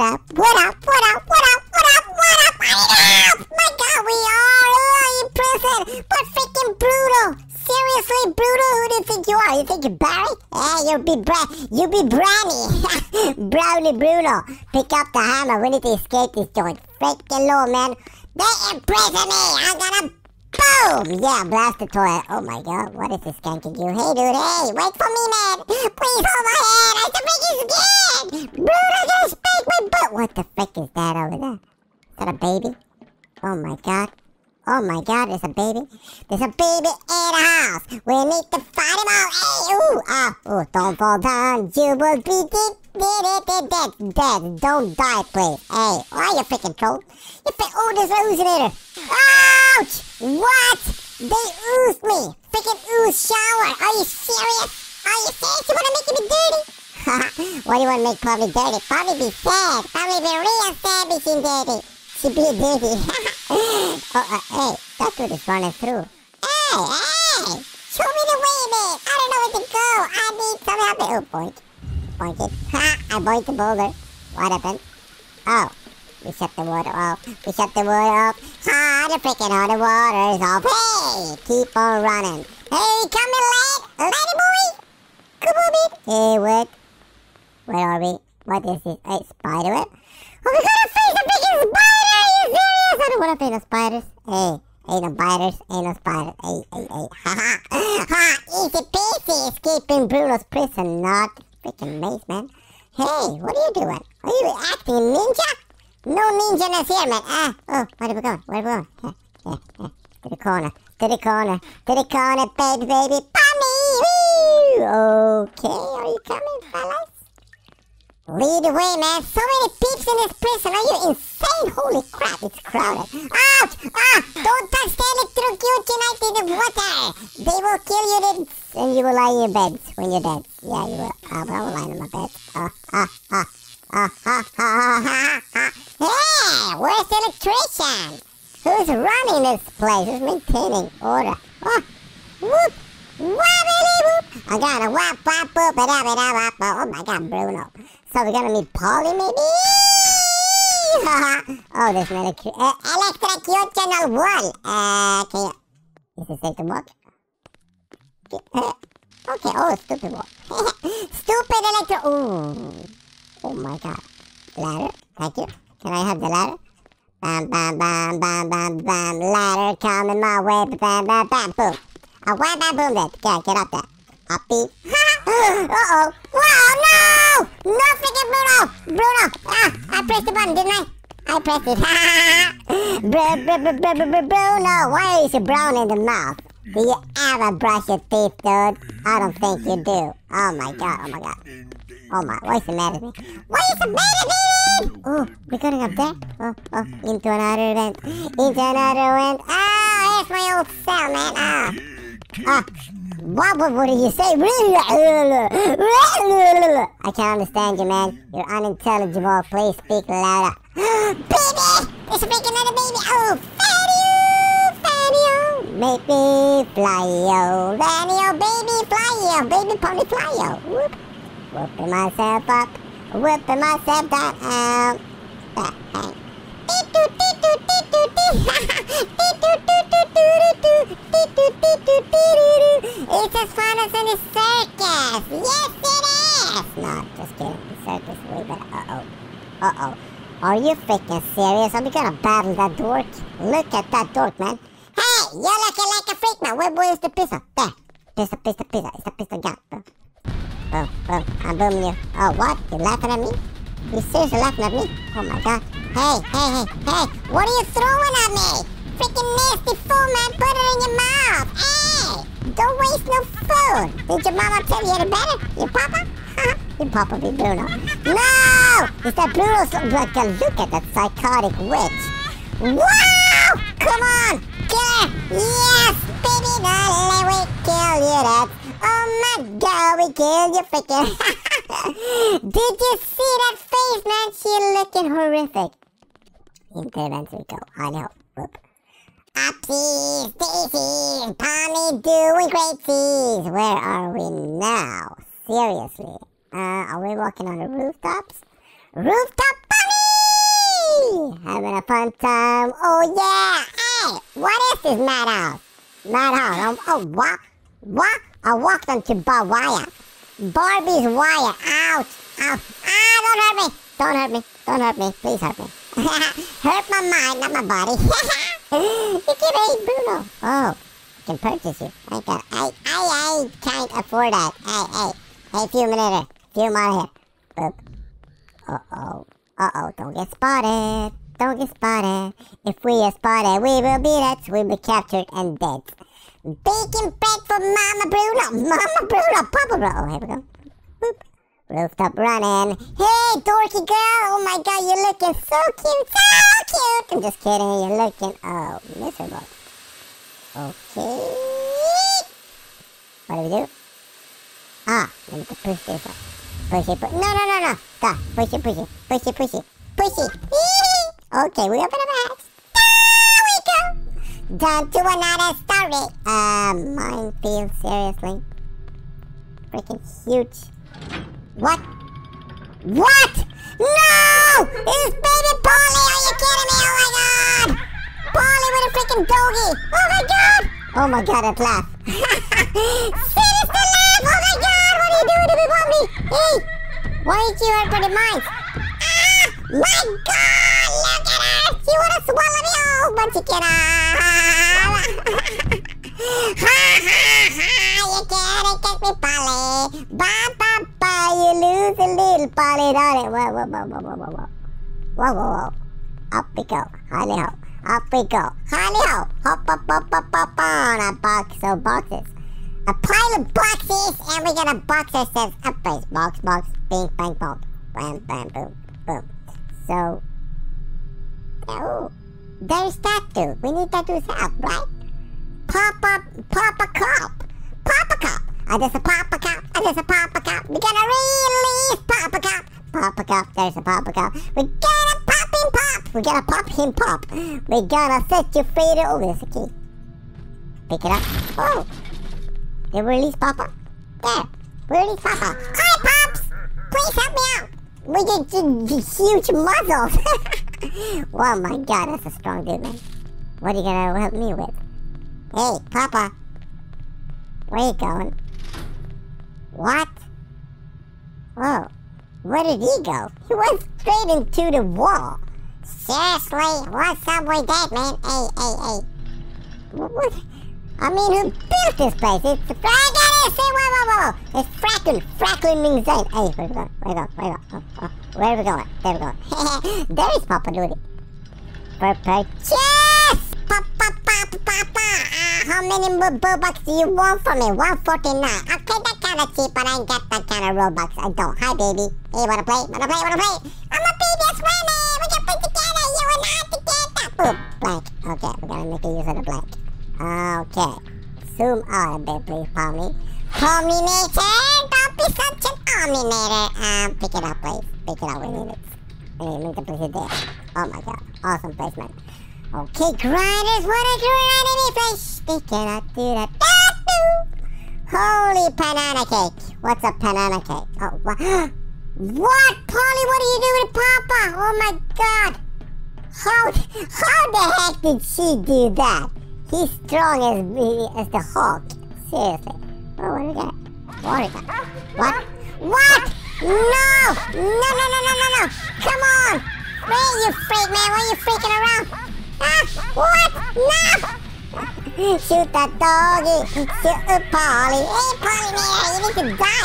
What up? What up? What up? What up? What up? What up? What up? My God, we are uh, in prison. But freaking brutal. Seriously, brutal. Who do you think you are? You think you're Barry? Yeah, you'll be Bra. You be Brownie. Brownie Bruno. Pick up the hammer. We need to escape this joint. Freaking law, man. They imprison me. I'm gonna Boom! Yeah, blast the toilet. Oh my god, what is this skanking you? Hey dude, hey, wait for me, man! Please hold my hand! I'm so freaking scared! Bruno, just! What the frick is that over there? Is that a baby? Oh my god. Oh my god, there's a baby. There's a baby in the house. We need to fight him out. Hey, ooh, ah, ooh, don't fall down. You will be dead, dead, dead, dead, dead. Don't die, please. Hey, why you freaking troll? You freaking, oh, there's an in. Ouch! What? They oozed me. Freaking ooze shower. Are you serious? Are you serious? You wanna make me dirty? what do you want to make Poppy dirty? Poppy be sad. Poppy be real sad being dirty. She be dirty. oh, uh, hey, that dude is running through. Hey, hey! Show me the way, man. I don't know where to go. I need some help. Oh, boink. Boink it. Ha! I boinked the boulder. What happened? Oh. We shut the water off. We shut the water off. Ah, the freaking all the water's off. Hey! Keep on running. Hey, coming late. Lady boy! Come on, man. Hey, what? Where are we? What is this? A spider web? Oh, we gotta face the biggest spider! Are you serious? I don't wanna face no spiders. Hey, ain't no biters, ain't no spiders. Hey, hey, hey. Ha ha. Ha! Easy peasy escaping Bruno's prison. Not freaking maze, man. Hey, what are you doing? Are you acting ninja? No ninja here, man. Ah, oh, where are we going? Where are we going? Yeah, yeah, yeah. To the corner. To the corner. To the corner, baby, baby. Pomni! Woo! Okay, are you coming, fellas? Lead the way, man. So many peeps in this prison. Are you insane? Holy crap, it's crowded. Ouch! Ah! Don't touch the electrocute the water. They will kill you then, and you will lie in your beds when you're dead. Yeah, you will. Ah, but I will lie in my bed. Ah, ah, ah. Ah, ha, ha, ha, ha. Hey, where's the electrician? Who's running this place? Who's maintaining order? Oh, whoop! Wobbly whoop! I got a whop whop whoop Oh my god, Bruno. So we're gonna meet Polly maybe? oh, there's an electric uh, electrocutional wall. Uh, can you... Is this safe to walk? Uh, okay, oh, stupid wall. stupid electro... Ooh. Oh my god. Ladder, thank you. Can I have the ladder? Bam, bam, bam, bam, bam, bam. Ladder coming my way. Bam, bam, bam, boom. A wham, bam, boom, then. Yeah, get up there. Uppy. Uh-oh. Whoa, no! No freaking Bruno! Bruno! Ah, I pressed the button, didn't I? I pressed it. br br br br br Bruno, why are you brown in the mouth? Do you ever brush your teeth, dude? I don't think you do. Oh my god, oh my god. Oh my, why is it mad at me? Why is it mad at me? Oh, we're going up there? Oh, oh, into another vent. Into another vent. Ah, oh, here's my old cell, man. Ah. Ah. What, what, what did you say? I can't understand you, man. You're unintelligible. Please speak louder. baby! A freaking another baby. Oh, fatty fatty Make me fly, yo. Fanny, baby, fly, yo. Baby pony fly, yo. Whoop. Whooping myself up. Whipping myself down. Um, bang. It's as fun as in a circus. Yes, it is. No, just kidding. The circus is better. Uh-oh. Uh-oh. Are you freaking serious? Are we gonna battle that dork? Look at that dork, man. Hey, you're looking like a freak, man. Where, where's the pistol? There. Pistol, pistol, pistol. It's a pistol gun. Boom. Boom, boom. I'm booming you. Oh, what? You laughing at me? You seriously laughing at me? Oh my god. Hey, hey, hey, hey. What are you throwing at me? Freaking nasty food, man. Put it in your mouth. Hey. Don't waste no food. Did your mama tell you any better? Your papa? Uh-huh. your papa be Bruno. No! Is that Bruno? Look, look at that psychotic witch. Wow! Come on! Her! Yes! Baby, darling, we kill you. That's... Oh my god, we killed you freaking... Did you see that face, man? She looking horrific. Into go. I know. Whoop. Upsies, daisies, Tommy doing greatsies. Where are we now? Seriously. Uh, are we walking on the rooftops? Rooftop bunny! one time. Oh yeah. Hey, what is this madhouse? Madhouse. Oh, what? What? I walked onto wire. Barbie's wire. Ouch. Ouch. Ah, don't hurt me. Don't hurt me. Don't hurt me. Please hurt me. hurt my mind, not my body. you can hate Bruno. Oh, I can purchase you. I got. I, I, I can't afford that. Hey, hey, hey, few minutes. Few more here. Boop. Uh oh. Uh oh. Don't get spotted. Don't get spotted. If we are spotted, we will be dead. We'll be captured and dead. Baking bread for Mama Bruno. Mama Bruno. Papa Bruno. Oh, here we go. Boop. Rooftop running. Hey, dorky girl. Oh my god, you're looking so cute. So cute. I'm just kidding. You're looking, oh, miserable. Okay. What do we do? Ah, let me push this one. Push it, push No, no, no, no. Stop. Push it, push it. Push it, push it. Push it. okay, we open our hatch. Go. To another story. Uh, minefield, seriously. Freaking huge. What? What? No! It's baby Polly! Are you kidding me? Oh my god! Polly with a freaking doggy! Oh my god! Oh my god, that laugh. Sinister laugh! Oh my god! What are you doing to me, Polly? Hey! Why did you hurt the mice? Ah! My god! She wanna swallow me! Oh, but she cannot! ha ha ha! You can't get me, Polly! Ba ba you lose a little Polly, don't it? Whoa, whoa, whoa, whoa, whoa, whoa, whoa. Whoa, whoa. Up we go. Holly ho. Up we go. Holly ho. Hop, up, up, up, up on a box of boxes. A pile of boxes, and we're gonna box ourselves up. Box, box, bing, bang, bong. Bam, bam, boom, boom. So, oh, there's dude. We need dude's help, right? Pop up, pop a cop. Pop a cop. I just a Papa Cup. I just a Papa Cup. We're gonna release Papa Cup. Papa Cup. There's a Papa Cup. We're gonna pop him pop. We're gonna pop him pop. We're gonna set you free to... Oh, there's a key. Pick it up. Oh. Did we release Papa? There. We release Papa. Hi, Pops. Please help me out. We get huge muscles. oh my god, that's a strong dude, man. What are you gonna help me with? Hey, Papa. Where you going? What? Oh, where did he go? He went straight into the wall. Seriously? What's up with that, man? Hey, hey, hey. What? I mean, who built this place? It's the say, whoa, whoa, whoa. It's Frackle, Frackle means Zane. Hey, where we going? Where we going? Where we going? Oh, oh. Where we going? There we go. there is Papa Doody. For purchase! Papa, papa, papa. Uh, how many Robux do you want from me? 149. Okay, that kind of cheap, but I ain't got that kind of Robux. I don't. Hi, baby. Hey, wanna play? Wanna play? Wanna play? I'm a baby, that's right, man. We can play together. You and I together. Boom. Blank. Okay, we gotta make a use of the blank. Okay. Zoom out a bit, please, Palmy. Palminator, don't be such an Omninator. Um, pick it up, please. Pick it up. We need it. We need to place it there. Oh my god. Awesome placement. Okay, grinders, what a grind any place. They cannot do that. Holy banana cake. What's a banana cake? Oh, what? what? Polly, what are you doing to Papa? Oh my god. How, how the heck did she do that? He's strong as, as the Hulk. Seriously. Oh, what do we got? What? What? What? No! No, no, no, no, no, no! Come on! Where you freak, man? Why are you freaking around? Ah, what? No! Shoot that doggy. Shoot the Polly. Hey, Polly, man, you need to die.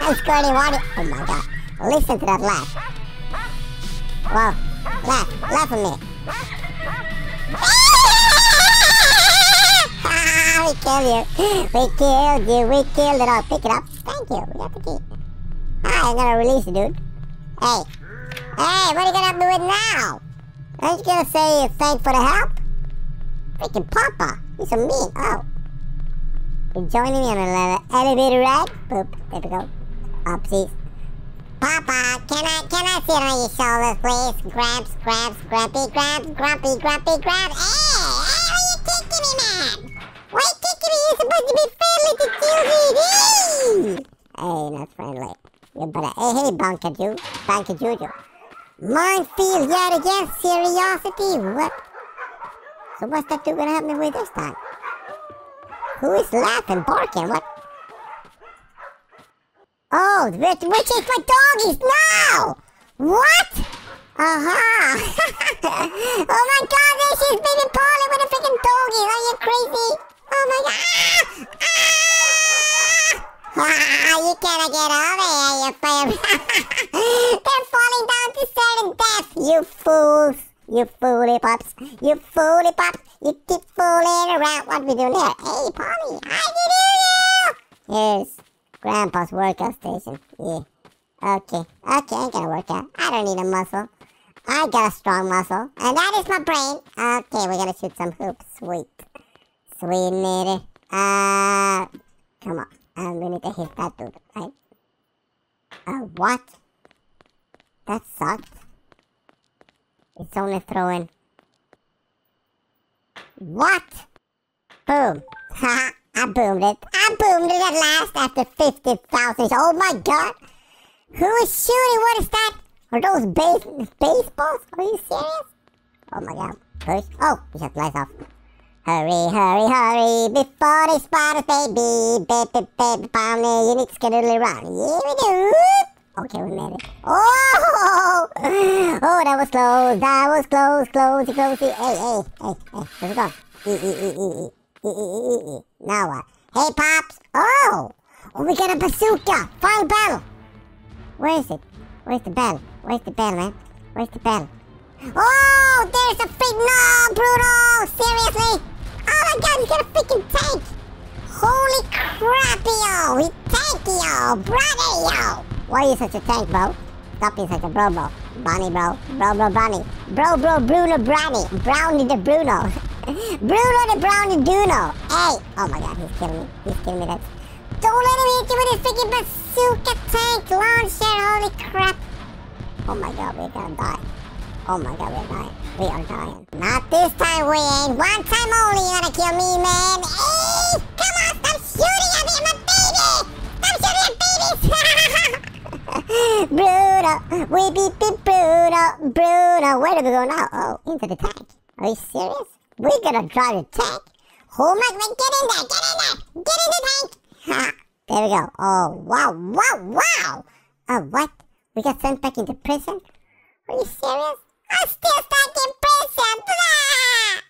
I'm squirting water. Oh, my God. Listen to that laugh. Wow. Laugh. Laugh me. ah, we killed you. We killed you. We killed it all. Pick it up. Thank you. We got the key. Ah, I'm gonna release it, dude. Hey. Hey, what are you gonna do with now? Aren't you gonna say thank for the help? Freaking Papa, he's a mean. Oh. You're joining me on an elevator ride? Boop, there we go. Oopsies. Papa, can I can I sit on your shoulders, please? Gramps, Gramps, Grumpy, Gramps, Grumpy, Grumpy, Gramps. Hey, why you kicking me, man? Why you kicking me? You're supposed to be friendly to children. Hey, not friendly. You better. Hey, hey, Bonka Jew, Bonka Juju. Minefield yet again. Curiosity. What? So what's that dude gonna help me with this time? Who is laughing, barking? What? Oh, which, which is my doggies? No! What? Aha! oh my god, this is baby Polly with a freaking doggy. Are you crazy? Oh my god! Ah! Ah, you gotta get over here, you. They're falling down to certain death, you fools. You fooly pups. You fooly pups. You keep fooling around. What we doing here? Hey, Polly. How do you do? Here's Grandpa's workout station. Yeah. Okay. Okay, I gotta work out. I don't need a muscle. I got a strong muscle. And that is my brain. Okay, we gotta shoot some hoops. Sweet. Sweet nitty. Uh, come on. I'm gonna need to hit that dude, right? Uh, what? That sucked. It's only throwing. What? Boom. Ha! I boomed it. I boomed it at last after 50,000. Oh my god. Who is shooting? What is that? Are those base baseballs? Are you serious? Oh my god. Push. Oh, we just lights off. Hurry, hurry, hurry, before they spot us, baby. Baby, baby, bomb. You need to a run. Yeah, we do. Okay, we made it. Oh! Oh, that was close. That was close, close, close. Hey, hey, hey, hey. Where's it going? E, e, e, e, e. E, e, e, e, e. Now what? Hey, Pops. Oh! Oh, we got a bazooka. Fine bell. Where is it? Where's the bell? Where's the bell, man? Where's the bell? Oh, there's a freak. No, Bruno. Seriously? Oh my god, he's got a freaking tank. Holy crap, yo. He tanky, yo. Brother, yo. Why are you such a tank, bro? Stop being such a bro, bro. Bonnie, bro. Bro, bro, Bonnie. Bro, bro, Bruno, Brownie. Brownie the Bruno. Bruno the Brownie Duno. Hey. Oh my god, he's killing me. He's killing me. That's... Don't let him hit you with his freaking bazooka tank launcher. Holy crap. Oh my god, we're gonna die. Oh my god, we're dying. We dying. Not this time, we ain't. One time only, you gonna kill me, man. Hey, come on, stop shooting at me, my baby. Stop shooting at babies. Bruno, we beat beat Bruno, Bruno. Where do we go now? Oh, into the tank. Are you serious? We're gonna drive the tank. Oh my god, get in there, get in there, get in the tank. Ha, there we go. Oh, wow, wow, wow. Oh, what? We got sent back into prison? Are you serious? I'm still in prison. Blah!